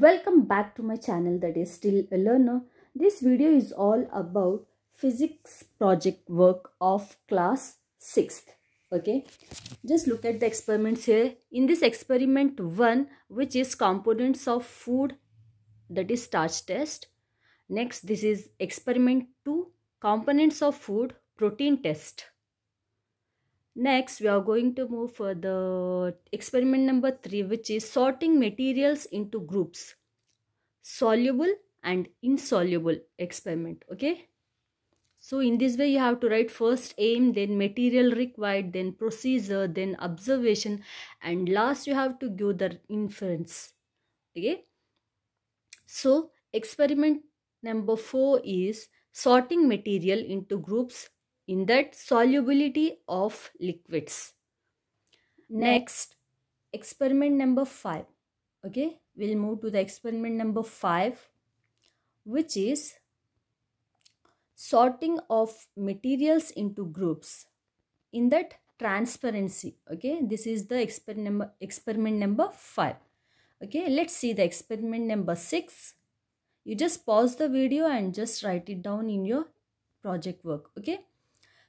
Welcome back to my channel that is still a learner. This video is all about physics project work of class 6th. Okay, just look at the experiments here. In this experiment 1 which is components of food that is starch test. Next this is experiment 2 components of food protein test. Next, we are going to move for the experiment number 3 which is sorting materials into groups. Soluble and insoluble experiment. Okay. So in this way you have to write first aim, then material required, then procedure, then observation and last you have to give the inference. Okay. So experiment number 4 is sorting material into groups in that solubility of liquids. Next, experiment number 5. Okay, we'll move to the experiment number 5 which is sorting of materials into groups. In that transparency okay this is the experiment number experiment number 5 okay let's see the experiment number 6 you just pause the video and just write it down in your project work okay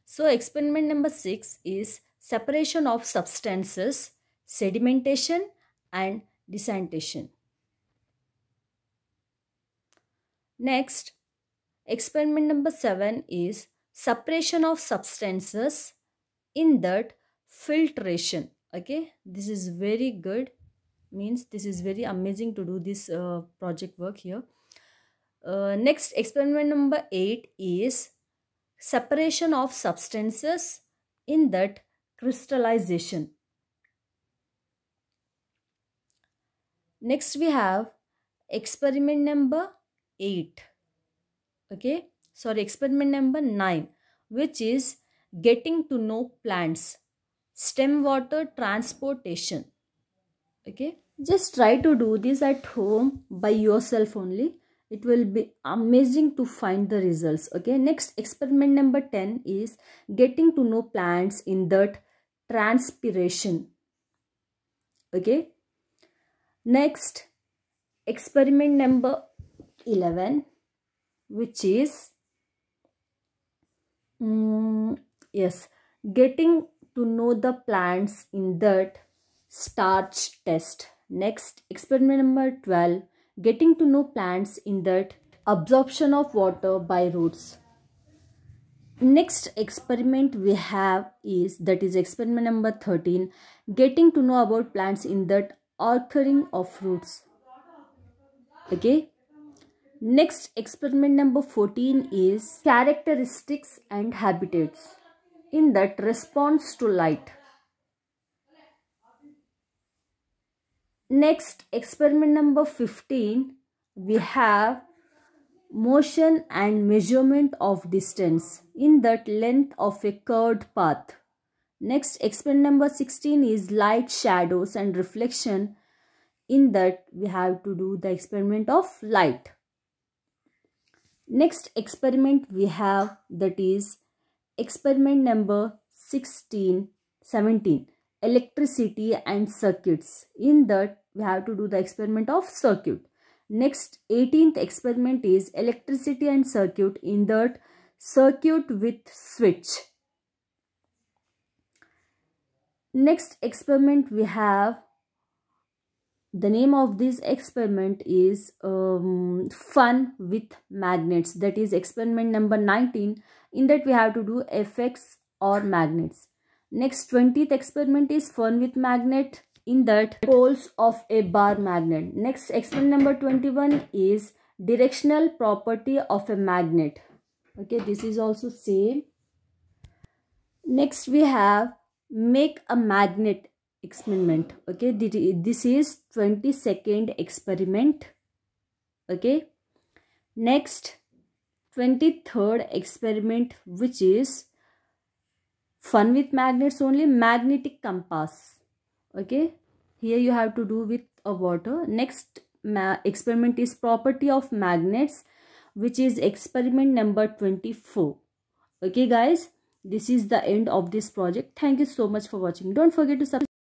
so experiment number 6 is separation of substances, sedimentation and decantation. Next, experiment number 7 is separation of substances in that filtration. Okay, this is very good means this is very amazing to do this uh, project work here. Uh, next experiment number 8 is separation of substances in that crystallization. Next we have experiment number 8. Okay. Sorry, experiment number 9 which is getting to know plants. Stem water transportation. Okay. Just try to do this at home by yourself only it will be amazing to find the results. Okay next experiment number 10 is getting to know plants in that transpiration. Okay next experiment number 11 which is um, yes getting to know the plants in that starch test. Next experiment number 12 getting to know plants in that absorption of water by roots. Next experiment we have is that is experiment number 13 getting to know about plants in that arthering of roots. Okay. Next experiment number 14 is characteristics and habitats in that response to light. Next, experiment number 15, we have motion and measurement of distance in that length of a curved path. Next, experiment number 16 is light, shadows and reflection. In that, we have to do the experiment of light. Next experiment we have that is experiment number 16, 17 electricity and circuits. In that we have to do the experiment of circuit. Next 18th experiment is electricity and circuit in that circuit with switch. Next experiment we have the name of this experiment is um, fun with magnets that is experiment number 19 in that we have to do effects or magnets next 20th experiment is fun with magnet in that poles of a bar magnet. Next experiment number 21 is directional property of a magnet. Okay, this is also same. Next we have make a magnet experiment. Okay, this is 22nd experiment. Okay. Next 23rd experiment which is fun with magnets only magnetic compass. Okay? Here you have to do with a water. Next experiment is property of magnets which is experiment number 24 okay guys? This is the end of this project. Thank you so much for watching. Don't forget to subscribe